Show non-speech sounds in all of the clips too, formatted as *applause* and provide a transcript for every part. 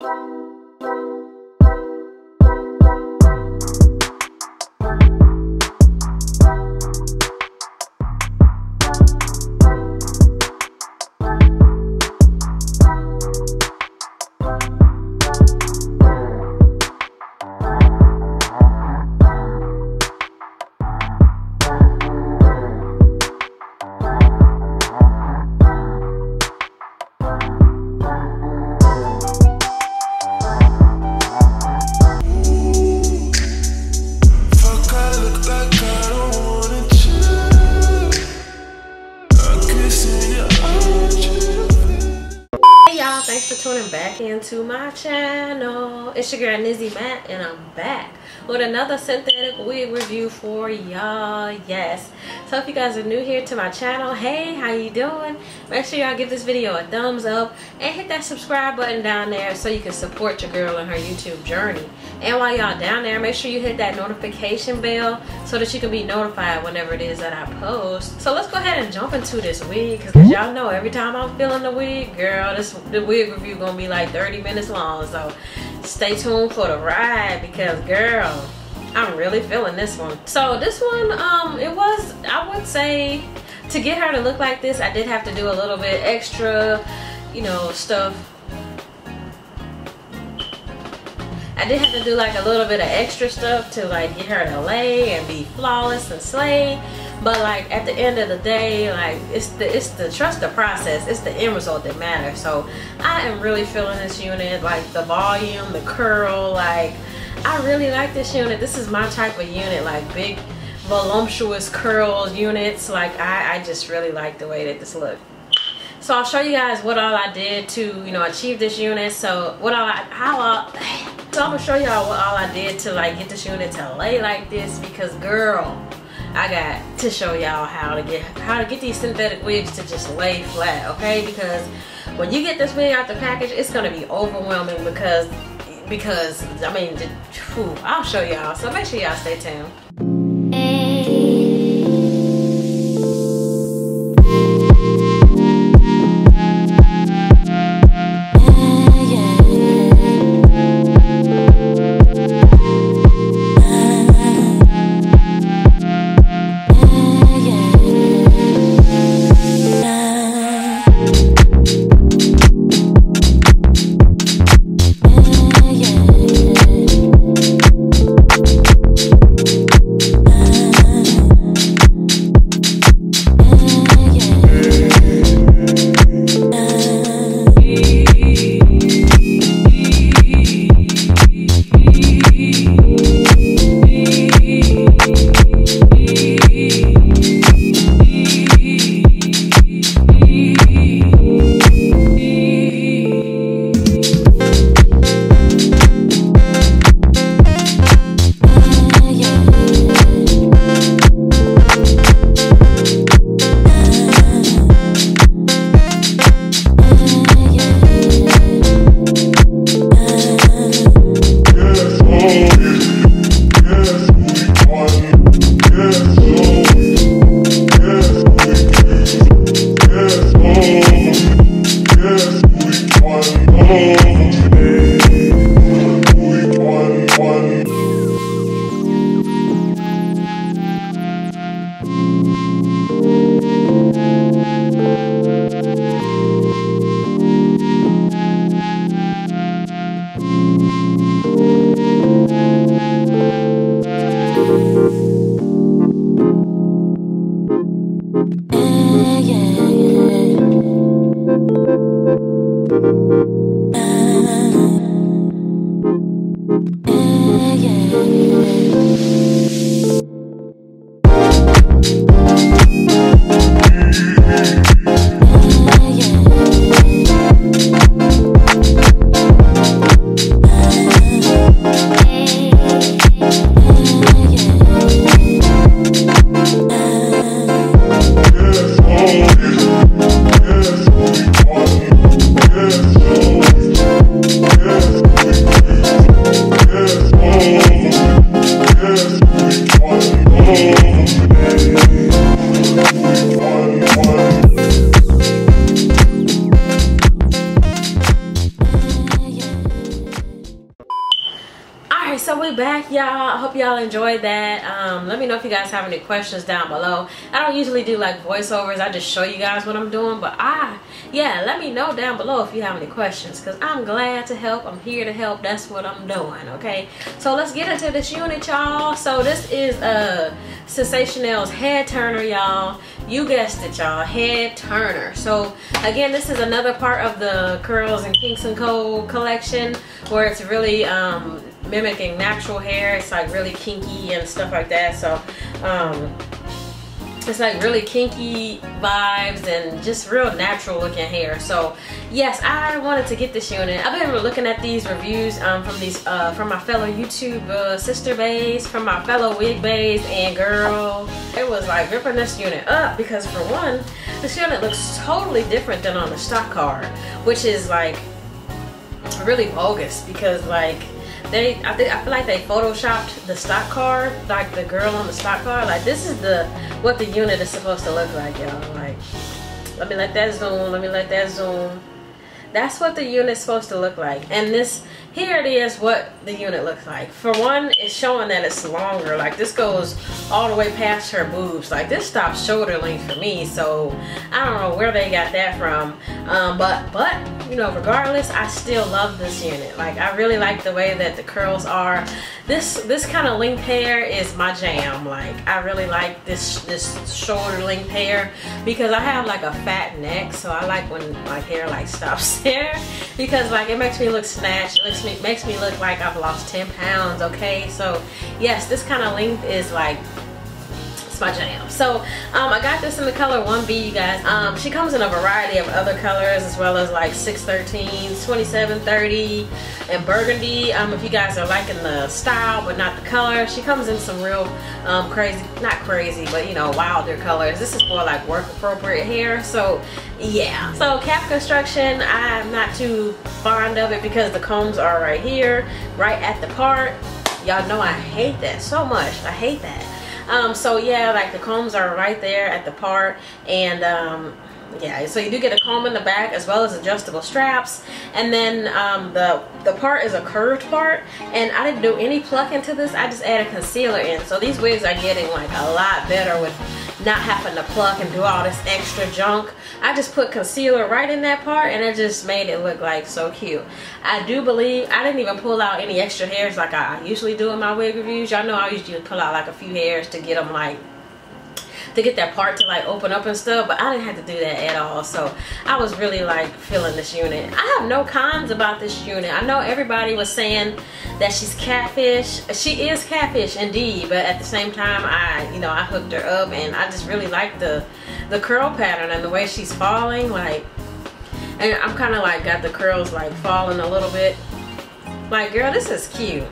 Fuck, tuning back into my channel. It's your girl Nizzy Mac and I'm back with another synthetic wig review for y'all. Yes. So if you guys are new here to my channel, hey, how you doing? Make sure y'all give this video a thumbs up and hit that subscribe button down there so you can support your girl in her YouTube journey. And while y'all down there, make sure you hit that notification bell so that you can be notified whenever it is that I post. So let's go ahead and jump into this wig because y'all know every time I'm feeling the wig, girl, this the wig review gonna be like 30 minutes long. So stay tuned for the ride because girl, I'm really feeling this one. So this one, um, it was, I would say, to get her to look like this, I did have to do a little bit extra, you know, stuff I did have to do like a little bit of extra stuff to like get her to lay and be flawless and slay. But like at the end of the day, like it's the it's the trust the process. It's the end result that matters. So I am really feeling this unit, like the volume, the curl, like I really like this unit. This is my type of unit, like big voluptuous curls units. Like I, I just really like the way that this looks. So I'll show you guys what all I did to, you know, achieve this unit. So what all I, how I, so I'm gonna show y'all what all I did to like get this unit to lay like this because girl, I got to show y'all how to get, how to get these synthetic wigs to just lay flat, okay? Because when you get this wig out the package, it's gonna be overwhelming because, because, I mean, whew, I'll show y'all. So make sure y'all stay tuned. Hope y'all enjoyed that. Um, let me know if you guys have any questions down below. I don't usually do like voiceovers. I just show you guys what I'm doing. But I, yeah, let me know down below if you have any questions. Because I'm glad to help. I'm here to help. That's what I'm doing, okay? So let's get into this unit, y'all. So this is a uh, Sensationnel's head turner, y'all. You guessed it, y'all. Head turner. So again, this is another part of the Curls and Kinks and Co collection where it's really um, mimicking natural hair. It's like really kinky and stuff like that. So um, it's like really kinky vibes and just real natural looking hair so yes I wanted to get this unit I've been looking at these reviews um, from these uh, from my fellow YouTube uh, sister bays from my fellow wig bays and girl it was like ripping this unit up because for one this unit looks totally different than on the stock card which is like really bogus because like they I think I feel like they photoshopped the stock car, like the girl on the stock car. Like this is the what the unit is supposed to look like, y'all. Like let me let that zoom, let me let that zoom. That's what the unit's supposed to look like. And this here it is what the unit looks like. For one, it's showing that it's longer. Like this goes all the way past her boobs. Like this stops shoulder length for me. So I don't know where they got that from. Um, but, but, you know, regardless, I still love this unit. Like I really like the way that the curls are. This, this kind of length hair is my jam. Like I really like this, this shoulder length hair because I have like a fat neck. So I like when my hair like stops *laughs* there because like it makes me look snatched. It makes me, makes me look like I've lost 10 pounds, okay? So yes, this kind of length is like my jam. So um, I got this in the color 1B, you guys. Um, she comes in a variety of other colors as well as like 613, 2730, and burgundy. Um, if you guys are liking the style but not the color, she comes in some real um, crazy, not crazy, but you know, wilder colors. This is more like work appropriate hair. So yeah. So cap construction, I'm not too fond of it because the combs are right here, right at the part. Y'all know I hate that so much. I hate that. Um, so yeah, like the combs are right there at the part and um, yeah so you do get a comb in the back as well as adjustable straps and then um, the the part is a curved part and I didn't do any plucking to this I just added concealer in so these wigs are getting like a lot better with not having to pluck and do all this extra junk. I just put concealer right in that part and it just made it look like so cute. I do believe I didn't even pull out any extra hairs like I usually do in my wig reviews. Y'all know I usually pull out like a few hairs to get them like to get that part to like open up and stuff but I didn't have to do that at all. So I was really like feeling this unit. I have no cons about this unit. I know everybody was saying that she's catfish. She is catfish indeed but at the same time I you know I hooked her up and I just really like the the curl pattern and the way she's falling like and I'm kind of like got the curls like falling a little bit. Like girl this is cute.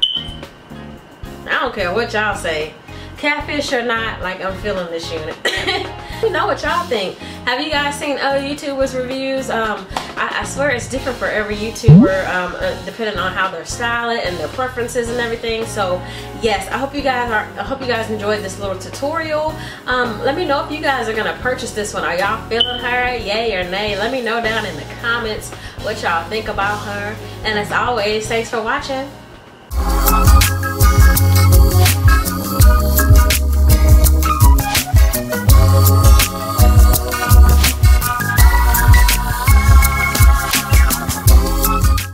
I don't care what y'all say catfish or not, like I'm feeling this unit. *laughs* you know what y'all think. Have you guys seen other YouTubers reviews? Um, I, I, swear it's different for every YouTuber um, uh, depending on how they're styled and their preferences and everything. So yes, I hope you guys are. I hope you guys enjoyed this little tutorial. Um, let me know if you guys are gonna purchase this one. Are y'all feeling her? Yay or nay? Let me know down in the comments what y'all think about her. And as always, thanks for watching.